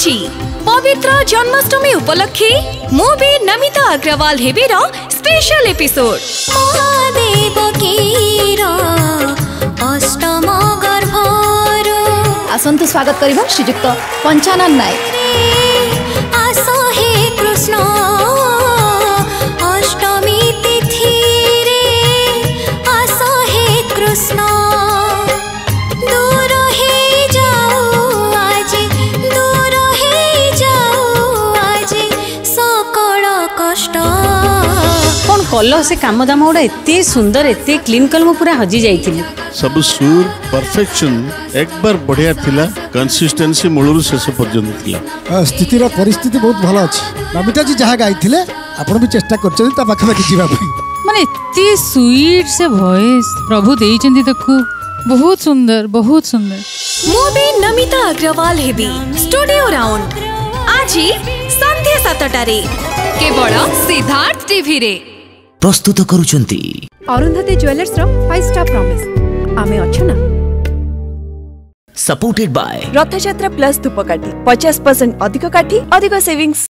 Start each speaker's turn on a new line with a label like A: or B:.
A: ଆଜି ପବିତ୍ର ଜନ୍ମାଷ୍ଟମୀ ଉପଲକ୍ଷେ ମୁଁ ବି ନମିତା ଅଗ୍ରୱାଲ ହେବିର ସ୍ପେଶାଲ ଏପିସୋଡ
B: ମହାଦେବକୀର ଅଷ୍ଟମ ଗର୍ଭର
C: ଆସନ୍ତୁ ସ୍ୱାଗତ କରିବା ଶ୍ରୀଯୁକ୍ତ ପଞ୍ଚାନନ ନାୟକ
B: কষ্ট
D: কোন কল সে কাম দাম গুড়া এতে সুন্দর এতে ক্লিন কল মু পুরা হজি যাইছিলি
E: সব সুর পারফেকশন একবার বঢ়িয়া থিলা কনসিস্টেন্সি মূলରୁ শেষ পর্যন্ত থিলা
F: স্থিতির পরিস্থিতি বহুত ভালো আছে নমিতা জি যাহা গাইছিলে আপন বি চেষ্টা করছেন তা পাখা পাখি যিবা পাই
G: মানে এতে সুইট সে ভয়েস প্রভু দেইছেন তাকু বহুত সুন্দর বহুত সুন্দর
A: ମୁଁ ବି ନମିତା ଅଗ୍ରୱାଲ ହେବି ଷ୍ଟୁଡିଓ ରାଉଣ୍ଡ ଆଜି ସନ୍ଧ୍ୟା ସାତଟାରେ କେବଳ ସିଦ୍ଧାର୍ଥ ଟିଭିରେ।
H: ପ୍ରସ୍ତୁତ କରୁଛନ୍ତି।
I: ଅରୁନ୍ଧତୀ ଜୁଏଲର୍ସର ଫାଇଭ୍ ଷ୍ଟାର ପ୍ରମିସ୍ ଆମେ ଅଛୁ ନା।
H: ସପୋର୍ଟେଡ୍ ବାୟ
A: ରଥଯାତ୍ରା ପ୍ଲସ୍ ଧୂପକାଠି ପଚାଶ ପରସେଣ୍ଟ ଅଧିକ କାଠି ଅଧିକ ସେଭିଂସ